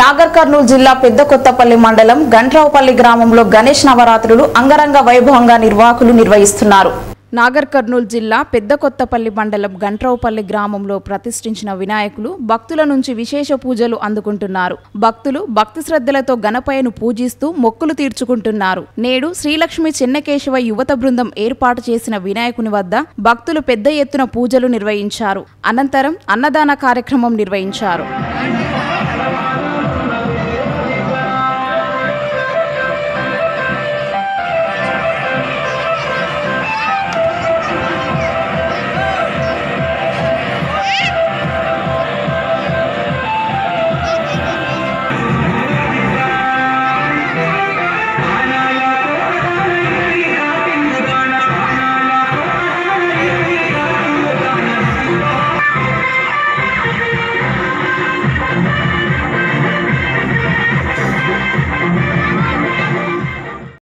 నాగర్ కర్నూలు జిల్లా పెద్ద కొత్తపల్లి మండలం గంట్రావుపల్లి గ్రామంలో గణేష్ నవరాత్రులు అంగరంగ వైభవంగా నిర్వాహకులు నిర్వహిస్తున్నారు. నాగర్ కర్నూలు జిల్లా పెద్ద కొత్తపల్లి మండలం గంట్రావుపల్లి గ్రామంలో ప్రతిష్ఠించిన వినాయకులు భక్తుల నుంచి విశేష పూజలు అందుకుంటున్నారు. భక్తులు భక్తి శ్రద్ధలతో గణపయ్యను పూజిస్తూ మొక్కులు తీర్చుకుంటున్నారు. నేడు శ్రీలక్ష్మి చెన్నకేశవ యువత బృందం ఏర్పాటు చేసిన వినాయకుని వద్ద భక్తులు పెద్ద ఎత్తున పూజలు నిర్వహించారు. అనంతరం అన్నదాన కార్యక్రమం నిర్వహించారు.